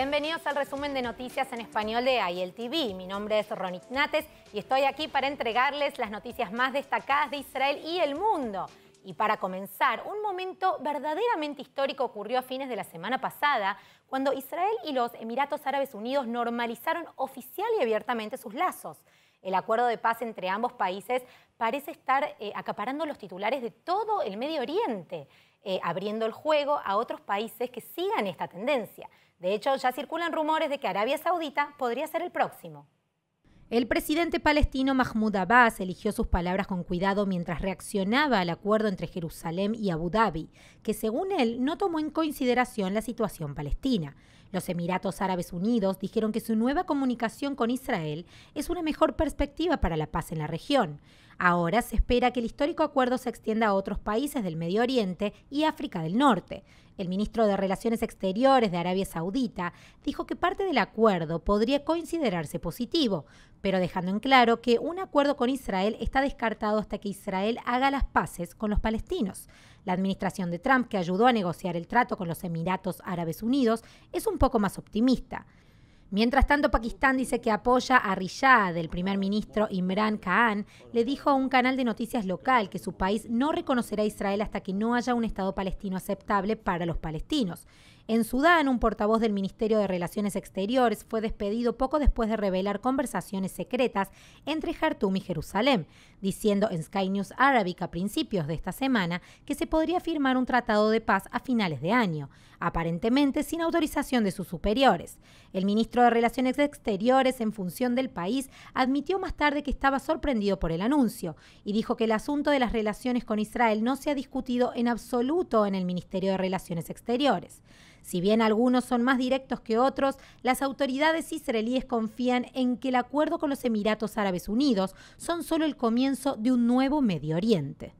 Bienvenidos al resumen de noticias en español de ILTV. Mi nombre es Ronit Nates y estoy aquí para entregarles las noticias más destacadas de Israel y el mundo. Y para comenzar, un momento verdaderamente histórico ocurrió a fines de la semana pasada, cuando Israel y los Emiratos Árabes Unidos normalizaron oficial y abiertamente sus lazos. El acuerdo de paz entre ambos países parece estar eh, acaparando los titulares de todo el Medio Oriente, eh, abriendo el juego a otros países que sigan esta tendencia. De hecho, ya circulan rumores de que Arabia Saudita podría ser el próximo. El presidente palestino Mahmoud Abbas eligió sus palabras con cuidado mientras reaccionaba al acuerdo entre Jerusalén y Abu Dhabi, que según él no tomó en consideración la situación palestina. Los Emiratos Árabes Unidos dijeron que su nueva comunicación con Israel es una mejor perspectiva para la paz en la región. Ahora se espera que el histórico acuerdo se extienda a otros países del Medio Oriente y África del Norte. El ministro de Relaciones Exteriores de Arabia Saudita dijo que parte del acuerdo podría considerarse positivo, pero dejando en claro que un acuerdo con Israel está descartado hasta que Israel haga las paces con los palestinos. La administración de Trump, que ayudó a negociar el trato con los Emiratos Árabes Unidos, es un poco más optimista. Mientras tanto, Pakistán dice que apoya a Riyadh. El primer ministro Imran Khan le dijo a un canal de noticias local que su país no reconocerá a Israel hasta que no haya un Estado palestino aceptable para los palestinos. En Sudán, un portavoz del Ministerio de Relaciones Exteriores fue despedido poco después de revelar conversaciones secretas entre Jartum y Jerusalén, diciendo en Sky News Arabic a principios de esta semana que se podría firmar un tratado de paz a finales de año, aparentemente sin autorización de sus superiores. El ministro de Relaciones Exteriores en función del país admitió más tarde que estaba sorprendido por el anuncio y dijo que el asunto de las relaciones con Israel no se ha discutido en absoluto en el Ministerio de Relaciones Exteriores. Si bien algunos son más directos que otros, las autoridades israelíes confían en que el acuerdo con los Emiratos Árabes Unidos son solo el comienzo de un nuevo Medio Oriente.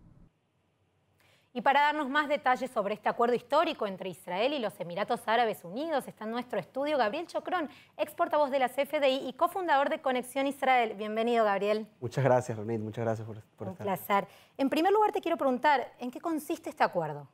Y para darnos más detalles sobre este acuerdo histórico entre Israel y los Emiratos Árabes Unidos está en nuestro estudio Gabriel Chocrón, ex portavoz de la CFDI y cofundador de Conexión Israel. Bienvenido, Gabriel. Muchas gracias, Ronit. Muchas gracias por, por Un placer. En primer lugar, te quiero preguntar, ¿en qué consiste este acuerdo?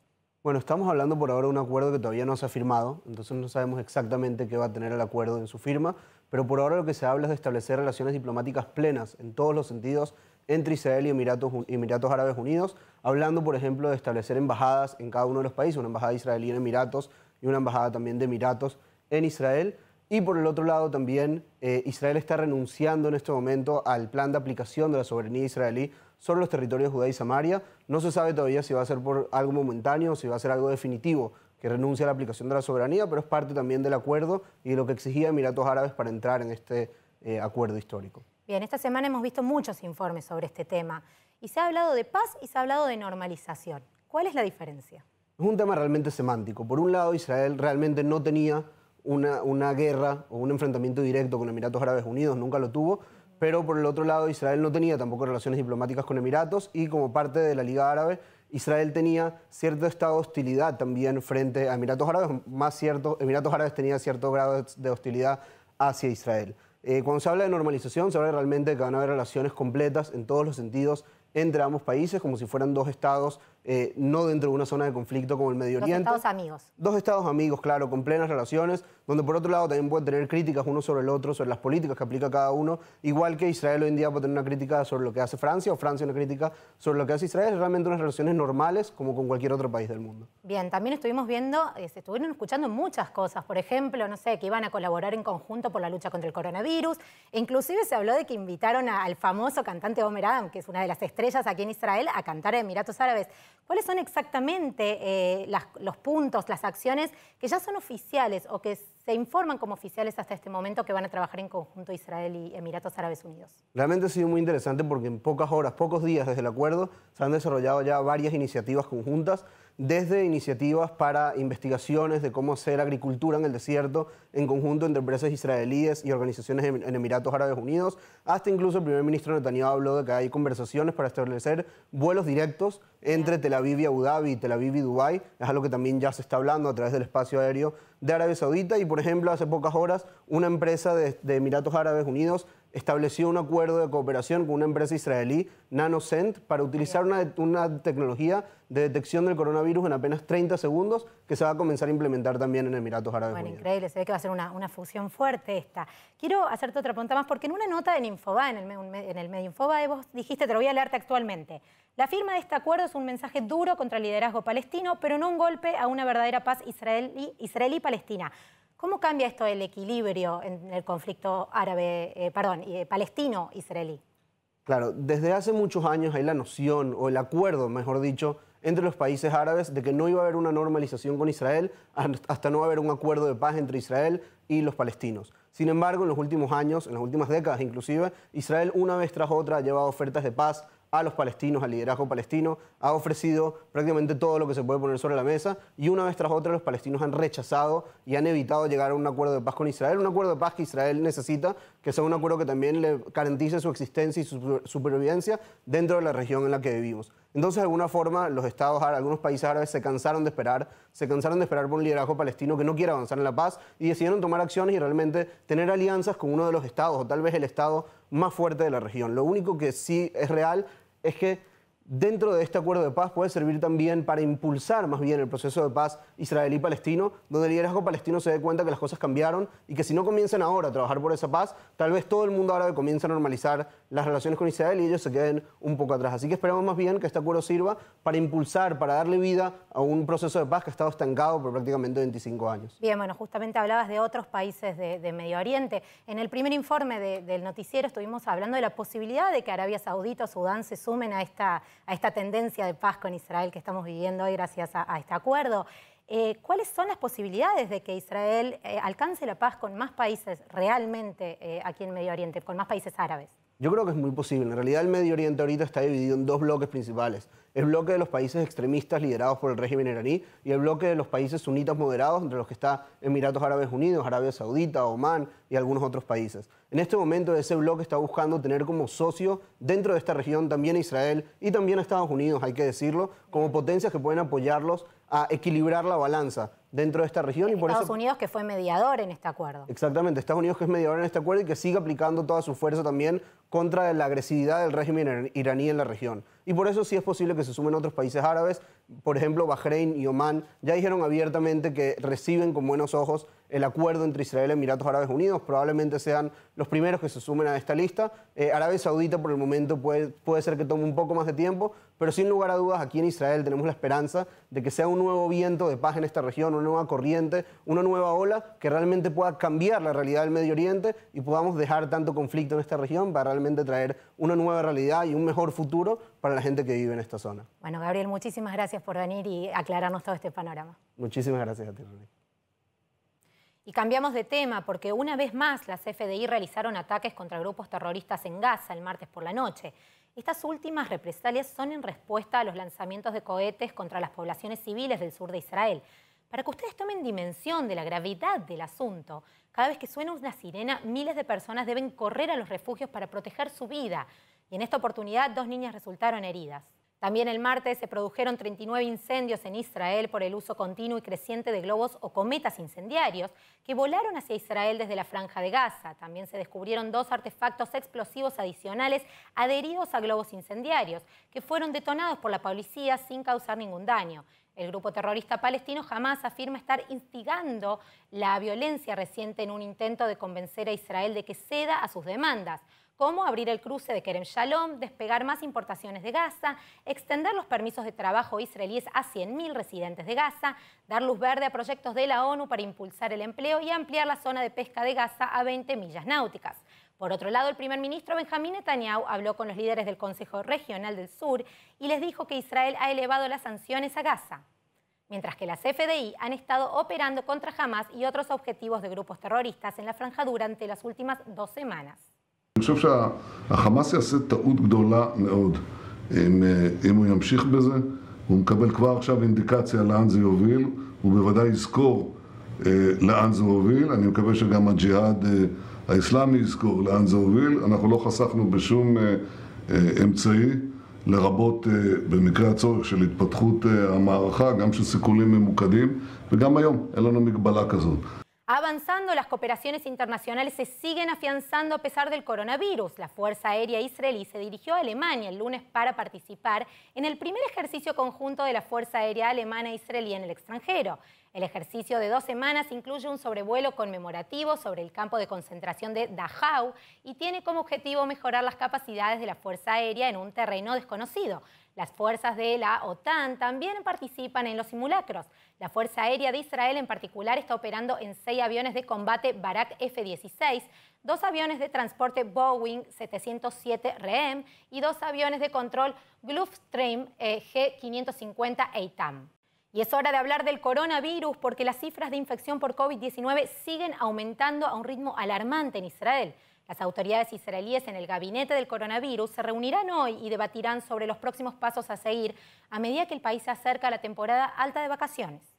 Bueno, estamos hablando por ahora de un acuerdo que todavía no se ha firmado, entonces no sabemos exactamente qué va a tener el acuerdo en su firma, pero por ahora lo que se habla es de establecer relaciones diplomáticas plenas en todos los sentidos entre Israel y Emiratos, Árabes Unidos, hablando, por ejemplo, de establecer embajadas en cada uno de los países, una embajada israelí en Emiratos y una embajada también de Emiratos en Israel. Y por el otro lado también eh, Israel está renunciando en este momento al plan de aplicación de la soberanía israelí sobre los territorios de Judá y Samaria. No se sabe todavía si va a ser por algo momentáneo o si va a ser algo definitivo que renuncia a la aplicación de la soberanía, pero es parte también del acuerdo y de lo que exigía Emiratos Árabes para entrar en este eh, acuerdo histórico. Bien, esta semana hemos visto muchos informes sobre este tema y se ha hablado de paz y se ha hablado de normalización. ¿Cuál es la diferencia? Es un tema realmente semántico. Por un lado, Israel realmente no tenía una, una guerra o un enfrentamiento directo con Emiratos Árabes Unidos, nunca lo tuvo, pero por el otro lado Israel no tenía tampoco relaciones diplomáticas con Emiratos y como parte de la Liga Árabe, Israel tenía cierto estado de hostilidad también frente a Emiratos Árabes, más cierto, Emiratos Árabes tenía cierto grado de hostilidad hacia Israel. Eh, cuando se habla de normalización, se habla realmente de que van a haber relaciones completas en todos los sentidos entre ambos países, como si fueran dos estados eh, no dentro de una zona de conflicto como el Medio Oriente. Dos estados amigos. Dos estados amigos, claro, con plenas relaciones, donde por otro lado también pueden tener críticas uno sobre el otro, sobre las políticas que aplica cada uno, igual que Israel hoy en día puede tener una crítica sobre lo que hace Francia o Francia una crítica sobre lo que hace Israel, es realmente unas relaciones normales como con cualquier otro país del mundo. Bien, también estuvimos viendo, eh, se estuvieron escuchando muchas cosas, por ejemplo, no sé, que iban a colaborar en conjunto por la lucha contra el coronavirus, e inclusive se habló de que invitaron al famoso cantante Omer Adam, que es una de las estrellas aquí en Israel, a cantar en Emiratos Árabes. ¿Cuáles son exactamente eh, los puntos, las acciones que ya son oficiales o que se informan como oficiales hasta este momento que van a trabajar en conjunto Israel y Emiratos Árabes Unidos? Realmente ha sido muy interesante porque en pocas horas, pocos días desde el acuerdo, se han desarrollado ya varias iniciativas conjuntas desde iniciativas para investigaciones de cómo hacer agricultura en el desierto en conjunto entre empresas israelíes y organizaciones en Emiratos Árabes Unidos, hasta incluso el primer ministro Netanyahu habló de que hay conversaciones para establecer vuelos directos entre Tel Aviv y Abu Dhabi Tel Aviv y Dubái. Es algo que también ya se está hablando a través del espacio aéreo de Arabia Saudita y, por ejemplo, hace pocas horas una empresa de, Emiratos Árabes Unidos estableció un acuerdo de cooperación con una empresa israelí, NanoCent, para utilizar una, una, tecnología de detección del coronavirus en apenas 30 segundos que se va a comenzar a implementar también en Emiratos Árabes Bueno, increíble, se ve que va a ser una, una, fusión fuerte esta. Quiero hacerte otra pregunta más, porque en una nota en Infoba, en el, en el medio Infoba, vos dijiste, te lo voy a leerte actualmente, la firma de este acuerdo es un mensaje duro contra el liderazgo palestino, pero no un golpe a una verdadera paz israelí-palestina. ¿Cómo cambia esto el equilibrio en el conflicto árabe, eh, perdón, eh, palestino-israelí? Claro, desde hace muchos años hay la noción, o el acuerdo, mejor dicho, entre los países árabes de que no iba a haber una normalización con Israel hasta no haber un acuerdo de paz entre Israel y los palestinos. Sin embargo, en los últimos años, en las últimas décadas inclusive, Israel una vez tras otra ha llevado ofertas de paz a los palestinos, al liderazgo palestino, ha ofrecido prácticamente todo lo que se puede poner sobre la mesa y una vez tras otra los palestinos han rechazado y han evitado llegar a un acuerdo de paz con Israel, un acuerdo de paz que Israel necesita, que sea un acuerdo que también le garantice su existencia y su supervivencia dentro de la región en la que vivimos. Entonces, de alguna forma, los estados, algunos países árabes se cansaron de esperar, se cansaron de esperar por un liderazgo palestino que no quiere avanzar en la paz y decidieron tomar acciones y realmente tener alianzas con uno de los estados, o tal vez el estado más fuerte de la región. Lo único que sí es real es que dentro de este acuerdo de paz puede servir también para impulsar más bien el proceso de paz israelí-palestino, donde el liderazgo palestino se dé cuenta que las cosas cambiaron y que si no comienzan ahora a trabajar por esa paz, tal vez todo el mundo árabe comience a normalizar las relaciones con Israel y ellos se queden un poco atrás. Así que esperamos más bien que este acuerdo sirva para impulsar, para darle vida a un proceso de paz que ha estado estancado por prácticamente 25 años. Bien, bueno, justamente hablabas de otros países de, Medio Oriente. En el primer informe del noticiero estuvimos hablando de la posibilidad de que Arabia Saudita o Sudán se sumen a esta a esta tendencia de paz con Israel que estamos viviendo hoy gracias a, este acuerdo. Eh, ¿Cuáles son las posibilidades de que Israel eh, alcance la paz con más países realmente eh, aquí en Medio Oriente, con más países árabes? Yo creo que es muy posible. En realidad el Medio Oriente ahorita está dividido en dos bloques principales. El bloque de los países extremistas liderados por el régimen iraní y el bloque de los países sunitas moderados, entre los que está Emiratos Árabes Unidos, Arabia Saudita, Omán y algunos otros países. En este momento ese bloque está buscando tener como socio dentro de esta región también a Israel y también a Estados Unidos, hay que decirlo, como potencias que pueden apoyarlos a equilibrar la balanza dentro de esta región. Y por Estados Unidos que fue mediador en este acuerdo. Exactamente, Estados Unidos que es mediador en este acuerdo y que sigue aplicando toda su fuerza también contra la agresividad del régimen iraní en la región. Y por eso sí es posible que se sumen otros países árabes, por ejemplo Bahrein y Omán, ya dijeron abiertamente que reciben con buenos ojos el acuerdo entre Israel y Emiratos Árabes Unidos, probablemente sean los primeros que se sumen a esta lista. Eh, Arabia Saudita por el momento puede, puede ser que tome un poco más de tiempo, pero sin lugar a dudas aquí en Israel tenemos la esperanza de que sea un nuevo viento de paz en esta región, una nueva corriente, una nueva ola que realmente pueda cambiar la realidad del Medio Oriente y podamos dejar tanto conflicto en esta región para realmente traer una nueva realidad y un mejor futuro para la gente que vive en esta zona. Bueno, Gabriel, muchísimas gracias por venir y aclararnos todo este panorama. Muchísimas gracias a ti, Ronnie. Y cambiamos de tema porque una vez más las FDI realizaron ataques contra grupos terroristas en Gaza el martes por la noche. Estas últimas represalias son en respuesta a los lanzamientos de cohetes contra las poblaciones civiles del sur de Israel. Para que ustedes tomen dimensión de la gravedad del asunto, cada vez que suena una sirena, miles de personas deben correr a los refugios para proteger su vida. Y en esta oportunidad, dos niñas resultaron heridas. También el martes se produjeron 39 incendios en Israel por el uso continuo y creciente de globos o cometas incendiarios que volaron hacia Israel desde la franja de Gaza. También se descubrieron dos artefactos explosivos adicionales adheridos a globos incendiarios que fueron detonados por la policía sin causar ningún daño. El grupo terrorista palestino jamás afirma estar instigando la violencia reciente en un intento de convencer a Israel de que ceda a sus demandas como abrir el cruce de Kerem Shalom, despegar más importaciones de Gaza, extender los permisos de trabajo israelíes a 100.000 residentes de Gaza, dar luz verde a proyectos de la ONU para impulsar el empleo y ampliar la zona de pesca de Gaza a 20 millas náuticas. Por otro lado, el primer ministro Benjamín Netanyahu habló con los líderes del Consejo Regional del Sur y les dijo que Israel ha elevado las sanciones a Gaza, mientras que las FDI han estado operando contra Hamas y otros objetivos de grupos terroristas en la franja durante las últimas dos semanas. אני חושב שהחמאס יעשה טעות גדולה מאוד אם, אם הוא ימשיך בזה. הוא מקבל כבר עכשיו אינדיקציה לאן זה יוביל, הוא בוודאי יזכור אה, לאן זה הוביל, אני מקווה שגם הג'יהאד אה, האסלאמי יזכור לאן זה הוביל. אנחנו לא חסכנו בשום אה, אה, אמצעי, לרבות אה, במקרה הצורך של התפתחות אה, המערכה, גם של סיכולים ממוקדים, וגם היום אין לנו מגבלה כזאת. Avanzando, las cooperaciones internacionales se siguen afianzando a pesar del coronavirus. La Fuerza Aérea Israelí se dirigió a Alemania el lunes para participar en el primer ejercicio conjunto de la Fuerza Aérea Alemana e Israelí en el extranjero. El ejercicio de dos semanas incluye un sobrevuelo conmemorativo sobre el campo de concentración de Dachau y tiene como objetivo mejorar las capacidades de la Fuerza Aérea en un terreno desconocido. Las fuerzas de la OTAN también participan en los simulacros. La Fuerza Aérea de Israel en particular está operando en seis aviones de combate Barak F-16, dos aviones de transporte Boeing 707 REM y dos aviones de control Gulfstream eh, G550 EITAM. Y es hora de hablar del coronavirus porque las cifras de infección por COVID-19 siguen aumentando a un ritmo alarmante en Israel. Las autoridades israelíes en el gabinete del coronavirus se reunirán hoy y debatirán sobre los próximos pasos a seguir a medida que el país se acerca a la temporada alta de vacaciones.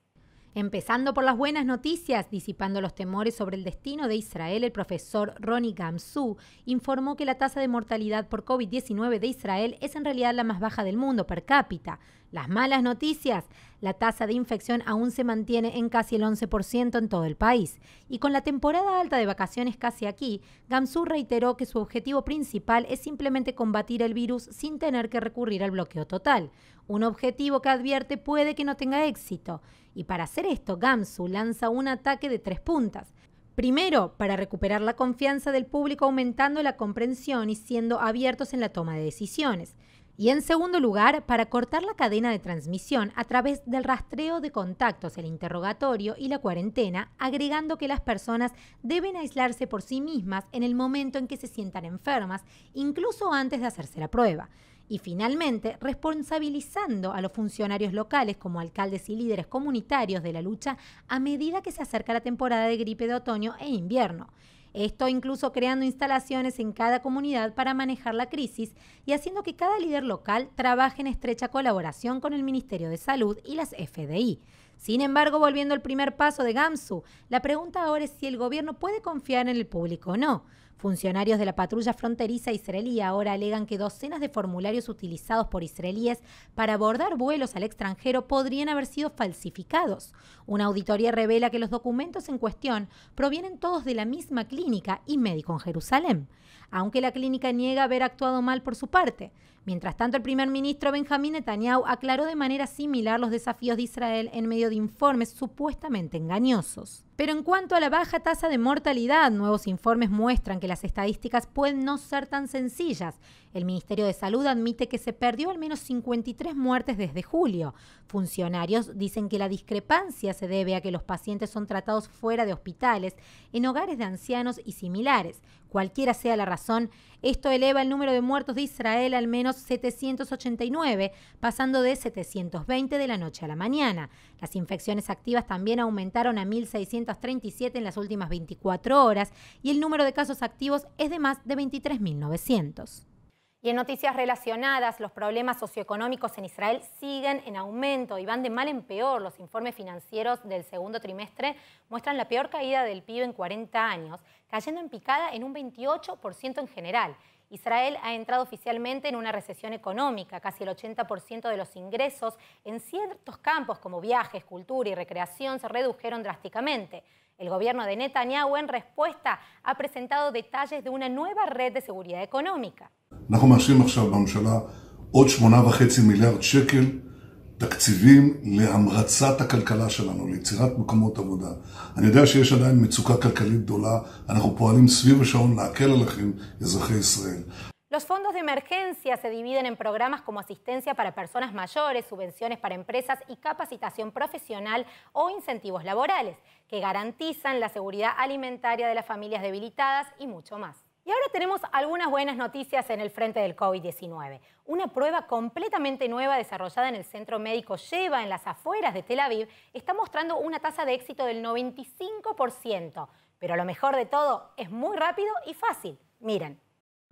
Empezando por las buenas noticias, disipando los temores sobre el destino de Israel, el profesor Ronnie Gamsu informó que la tasa de mortalidad por COVID-19 de Israel es en realidad la más baja del mundo per cápita. Las malas noticias, la tasa de infección aún se mantiene en casi el 11% en todo el país. Y con la temporada alta de vacaciones casi aquí, Gamsu reiteró que su objetivo principal es simplemente combatir el virus sin tener que recurrir al bloqueo total. Un objetivo que advierte puede que no tenga éxito. Y para hacer esto, Gamsu lanza un ataque de tres puntas. Primero, para recuperar la confianza del público aumentando la comprensión y siendo abiertos en la toma de decisiones. Y en segundo lugar, para cortar la cadena de transmisión a través del rastreo de contactos, el interrogatorio y la cuarentena, agregando que las personas deben aislarse por sí mismas en el momento en que se sientan enfermas, incluso antes de hacerse la prueba. Y finalmente, responsabilizando a los funcionarios locales como alcaldes y líderes comunitarios de la lucha a medida que se acerca la temporada de gripe de otoño e invierno. Esto incluso creando instalaciones en cada comunidad para manejar la crisis y haciendo que cada líder local trabaje en estrecha colaboración con el Ministerio de Salud y las FDI. Sin embargo, volviendo al primer paso de Gamsu, la pregunta ahora es si el gobierno puede confiar en el público o no. Funcionarios de la patrulla fronteriza israelí ahora alegan que docenas de formularios utilizados por israelíes para abordar vuelos al extranjero podrían haber sido falsificados. Una auditoría revela que los documentos en cuestión provienen todos de la misma clínica y médico en Jerusalén, aunque la clínica niega haber actuado mal por su parte. Mientras tanto, el primer ministro Benjamín Netanyahu aclaró de manera similar los desafíos de Israel en medio de informes supuestamente engañosos. Pero en cuanto a la baja tasa de mortalidad, nuevos informes muestran que las estadísticas pueden no ser tan sencillas. El Ministerio de Salud admite que se perdió al menos 53 muertes desde julio. Funcionarios dicen que la discrepancia se debe a que los pacientes son tratados fuera de hospitales, en hogares de ancianos y similares. Cualquiera sea la razón, esto eleva el número de muertos de Israel al menos 789, pasando de 720 de la noche a la mañana. Las infecciones activas también aumentaron a 1.637 en las últimas 24 horas y el número de casos activos es de más de 23.900. Y en noticias relacionadas, los problemas socioeconómicos en Israel siguen en aumento y van de mal en peor. Los informes financieros del segundo trimestre muestran la peor caída del PIB en 40 años, cayendo en picada en un 28% en general. Israel ha entrado oficialmente en una recesión económica. Casi el 80% de los ingresos en ciertos campos como viajes, cultura y recreación se redujeron drásticamente. El gobierno de Netanyahu en respuesta ha presentado detalles de una nueva red de seguridad económica. תקציבים להמרצת הכלכלה שלנו, ליצירת מקומות עבודה. אני יודע שיש עדיין מצוקה כלכלית גדולה, אנחנו פועלים סביב השעון להקל עליכם, אזרחי ישראל. Los fondos de emergencia se dividen en programas como asistencia para personas mayores, subvenciones para empresas y capacitación profesional o incentivos laborales, que garantizan la seguridad alimentaria de las familias debilitadas y mucho más. Y ahora tenemos algunas buenas noticias en el frente del COVID-19. Una prueba completamente nueva desarrollada en el Centro Médico Lleva en las afueras de Tel Aviv está mostrando una tasa de éxito del 95%. Pero lo mejor de todo es muy rápido y fácil. Miren.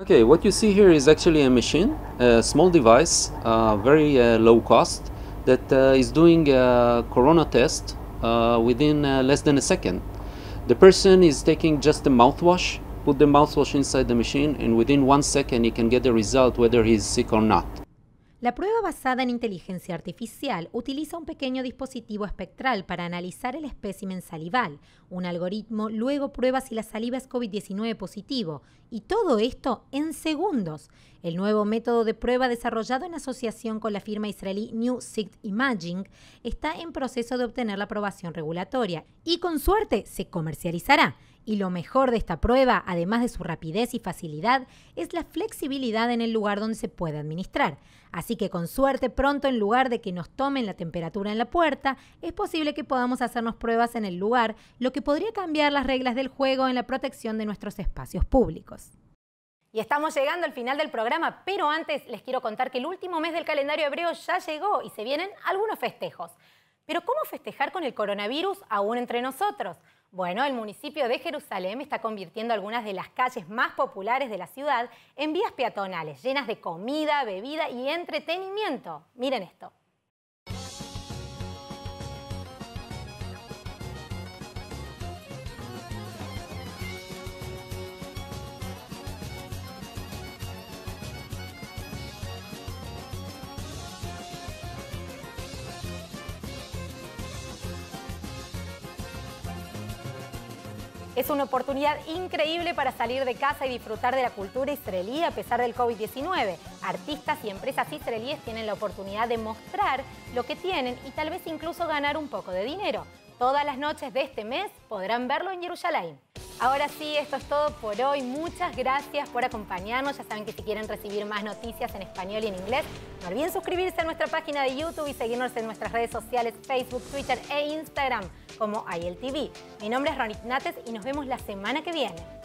Okay, what you see here is actually a machine, a small device, uh, very uh, low cost, that uh, is doing a corona test uh, within uh, less than a second. The person is taking just a mouthwash put the mouthwash inside the machine and within one second you can get the result whether he's sick or not. La prueba basada en inteligencia artificial utiliza un pequeño dispositivo espectral para analizar el espécimen salival. Un algoritmo luego prueba si la saliva es COVID-19 positivo. Y todo esto en segundos. El nuevo método de prueba desarrollado en asociación con la firma israelí New Sight Imaging está en proceso de obtener la aprobación regulatoria y con suerte se comercializará. Y lo mejor de esta prueba, además de su rapidez y facilidad, es la flexibilidad en el lugar donde se puede administrar. Así que con suerte pronto, en lugar de que nos tomen la temperatura en la puerta, es posible que podamos hacernos pruebas en el lugar, lo que podría cambiar las reglas del juego en la protección de nuestros espacios públicos. Y estamos llegando al final del programa, pero antes les quiero contar que el último mes del calendario hebreo ya llegó y se vienen algunos festejos. Pero ¿cómo festejar con el coronavirus aún entre nosotros? Bueno, el municipio de Jerusalén está convirtiendo algunas de las calles más populares de la ciudad en vías peatonales, llenas de comida, bebida y entretenimiento. Miren esto. Es una oportunidad increíble para salir de casa y disfrutar de la cultura israelí a pesar del COVID-19. Artistas y empresas israelíes tienen la oportunidad de mostrar lo que tienen y tal vez incluso ganar un poco de dinero. Todas las noches de este mes podrán verlo en Jerusalén. Ahora sí, esto es todo por hoy. Muchas gracias por acompañarnos. Ya saben que si quieren recibir más noticias en español y en inglés, no olviden suscribirse a nuestra página de YouTube y seguirnos en nuestras redes sociales Facebook, Twitter e Instagram como ILTV. Mi nombre es Ronit Nates y nos vemos la semana que viene.